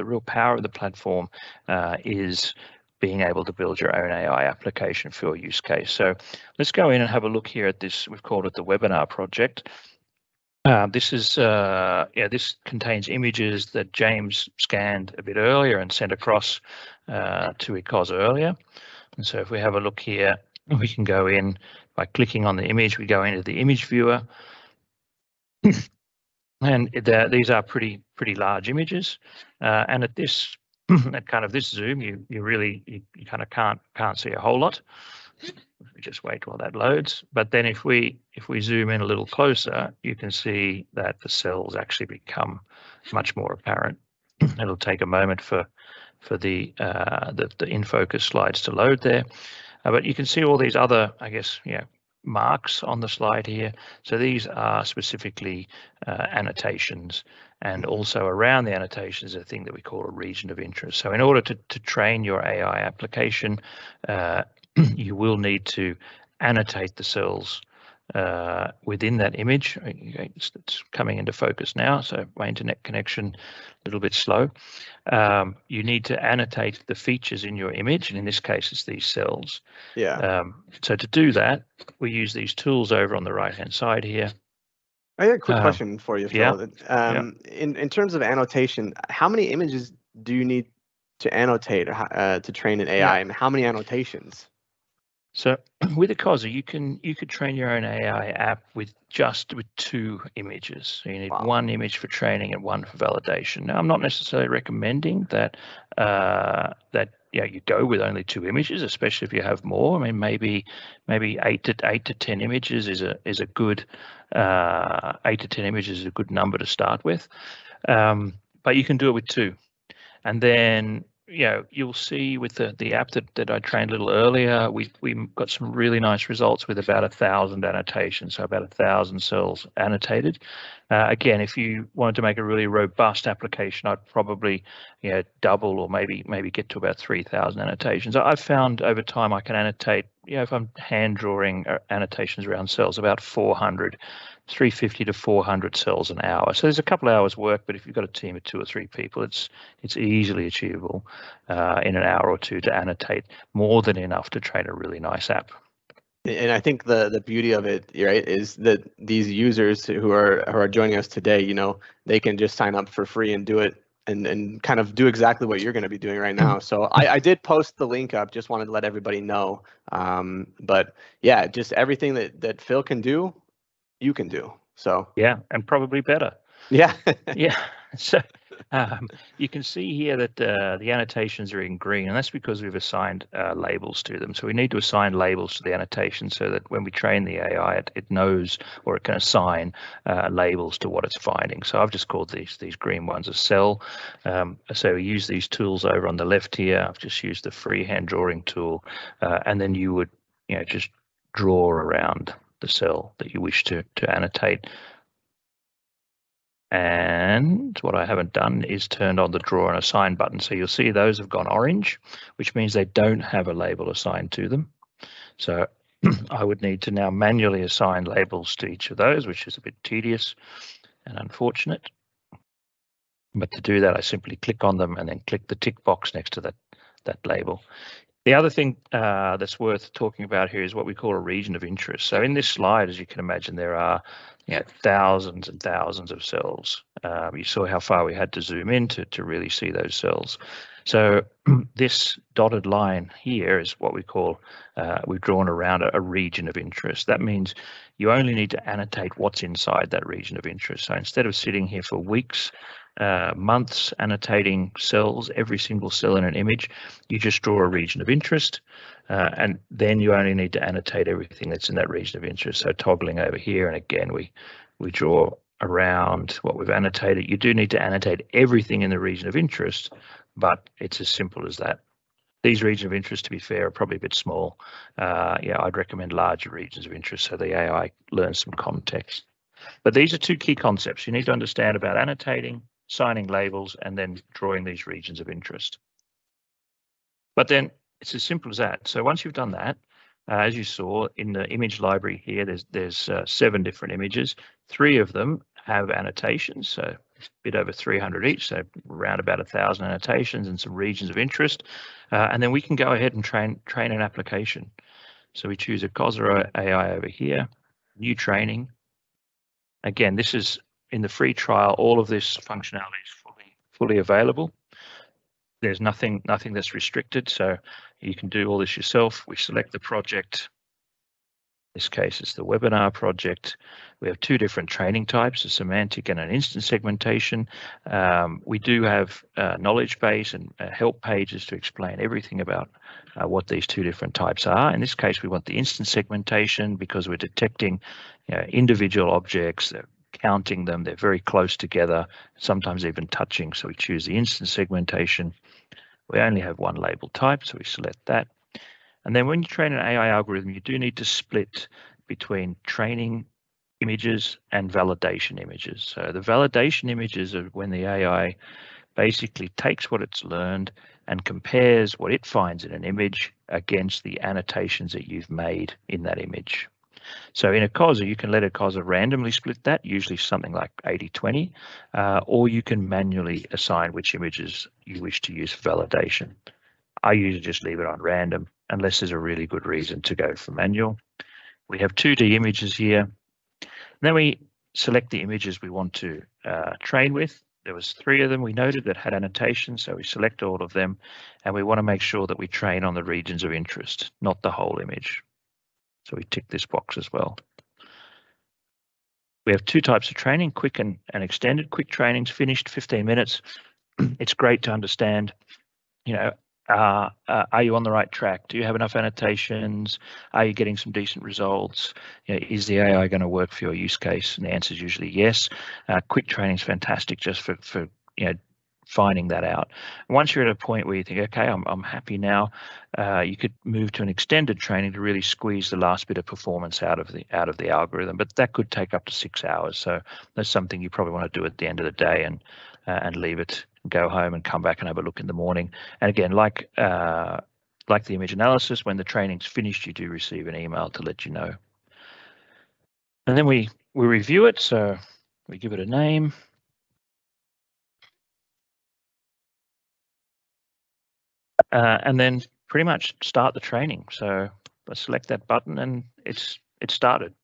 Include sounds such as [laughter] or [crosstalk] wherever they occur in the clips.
the real power of the platform uh, is being able to build your own AI application for your use case. So let's go in and have a look here at this. We've called it the webinar project. Uh, this is uh, yeah. This contains images that James scanned a bit earlier and sent across uh, to IKOSA earlier. And so if we have a look here, we can go in by clicking on the image. We go into the image viewer, [clears throat] and these are pretty pretty large images. Uh, and at this [clears throat] at kind of this zoom, you you really you, you kind of can't can't see a whole lot. We just wait while that loads. But then if we if we zoom in a little closer, you can see that the cells actually become much more apparent. [clears throat] It'll take a moment for for the uh, the, the in focus slides to load there. Uh, but you can see all these other, I guess, know, marks on the slide here. So these are specifically uh, annotations and also around the annotations a thing that we call a region of interest. So in order to, to train your AI application, uh, [clears throat] you will need to annotate the cells uh, within that image. It's, it's, coming into focus now, so my internet connection a little bit slow. Um, you need to annotate the features in your image, and in this case, it's these cells. Yeah. Um, so to do that, we use these tools over on the right-hand side here. I have a quick uh, question for you, Phil. Yeah. Um, yeah. In in terms of annotation, how many images do you need to annotate uh, to train an AI, yeah. and how many annotations? So [clears throat] with IKOSA, you can you could train your own AI app with just with two images. So you need wow. one image for training and one for validation. Now, I'm not necessarily recommending that uh, that yeah you go with only two images, especially if you have more. I mean, maybe maybe eight to eight to ten images is a is a good uh, eight to ten images is a good number to start with. Um, but you can do it with two, and then you know, you'll see with the, the app that, that I trained a little earlier, we we got some really nice results with about a thousand annotations, so about a thousand cells annotated. Uh, again, if you wanted to make a really robust application, I'd probably you know double or maybe maybe get to about three thousand annotations. I've found over time I can annotate, you know, if I'm hand drawing uh, annotations around cells, about 400 350 to 400 cells an hour. So there's a couple of hours work, but if you've got a team of two or three people, it's it's easily achievable uh, in an hour or two to annotate more than enough to train a really nice app. And I think the the beauty of it, right, is that these users who are who are joining us today, you know, they can just sign up for free and do it and and kind of do exactly what you're going to be doing right now. So I, I did post the link up. Just wanted to let everybody know. Um, but yeah, just everything that that Phil can do, you can do. So yeah, and probably better. Yeah. [laughs] yeah. [laughs] So um, you can see here that uh, the annotations are in green, and that's because we've assigned uh, labels to them. So we need to assign labels to the annotation so that when we train the AI, it, it knows or it can assign uh, labels to what it's finding. So I've just called these these green ones a cell. Um, so we use these tools over on the left here. I've just used the freehand drawing tool, uh, and then you would you know just draw around the cell that you wish to, to annotate. And what I haven't done is turned on the draw and assign button. So you'll see those have gone orange, which means they don't have a label assigned to them. So [clears throat] I would need to now manually assign labels to each of those, which is a bit tedious and unfortunate. But to do that, I simply click on them and then click the tick box next to that, that label. The other thing uh, that's worth talking about here is what we call a region of interest. So in this slide, as you can imagine, there are you know, thousands and thousands of cells. Um, you saw how far we had to zoom in to, to really see those cells. So [clears throat] this dotted line here is what we call, uh, we've drawn around a, a, region of interest. That means you only need to annotate what's inside that region of interest. So instead of sitting here for weeks uh, months annotating cells, every single cell in an image. You just draw a region of interest, uh, and then you only need to annotate everything that's in that region of interest. So toggling over here, and again, we we draw around what we've annotated. You do need to annotate everything in the region of interest, but it's as simple as that. These regions of interest, to be fair, are probably a bit small. Uh, yeah, I'd recommend larger regions of interest so the AI learns some context. But these are two key concepts you need to understand about annotating signing labels, and then drawing these regions of interest. But then it's as simple as that. So once you've done that, uh, as you saw in the image library here, there's there's uh, seven different images. Three of them have annotations. So a bit over 300 each, so around about a thousand annotations and some regions of interest. Uh, and then we can go ahead and train train an application. So we choose IKOSA AI over here, new training. Again, this is in the free trial, all of this functionality is fully fully available. There's nothing nothing that's restricted, so you can do all this yourself. We select the project, this case, it's the webinar project. We have two different training types, a semantic and an instance segmentation. Um, we do have a knowledge base and uh, help pages to explain everything about uh, what these two different types are. In this case, we want the instance segmentation because we're detecting you know, individual objects, counting them, they're very close together, sometimes even touching. So we choose the instance segmentation. We only have one label type, so we select that. And then when you train an AI algorithm, you do need to split between training images and validation images. So the validation images are when the AI basically takes what it's learned and compares what it finds in an image against the annotations that you've made in that image. So in IKOSA, you can let IKOSA randomly split that, usually something like 80-20, uh, or you can manually assign which images you wish to use for validation. I usually just leave it on random unless there's a really good reason to go for manual. We have 2D images here. then we select the images we want to uh, train with. There was three of them we noted that had annotations, so we select all of them, and we want to make sure that we train on the regions of interest, not the whole image. So we tick this box as well. We have two types of training, quick and, and extended. Quick training's finished 15 minutes. [clears throat] it's great to understand, you know, uh, uh, are you on the right track? Do you have enough annotations? Are you getting some decent results? You know, is the AI going to work for your use case? And the answer is usually yes. Uh, quick training is fantastic just for, for you know finding that out. Once you're at a point where you think, okay, I'm, I'm happy now, uh, you could move to an extended training to really squeeze the last bit of performance out of the out of the algorithm. But that could take up to six hours. So that's something you probably want to do at the end of the day and uh, and leave it, go home and come back and have a look in the morning. And again, like uh, like the image analysis, when the training's finished, you do receive an email to let you know. And then we we review it. So we give it a name. Uh, and then pretty much start the training. So I select that button and it's it's started.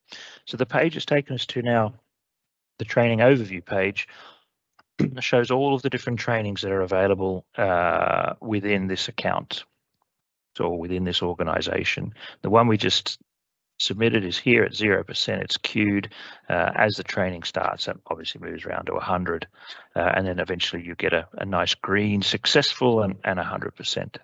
So the page has taken us to now the training overview page [clears throat] that shows all of the different trainings that are available uh, within this account or within this organization. The one we just submitted is here at 0%. It's queued uh, as the training starts. It obviously moves around to 100. Uh, and then eventually you get a, a nice green successful and, and 100%.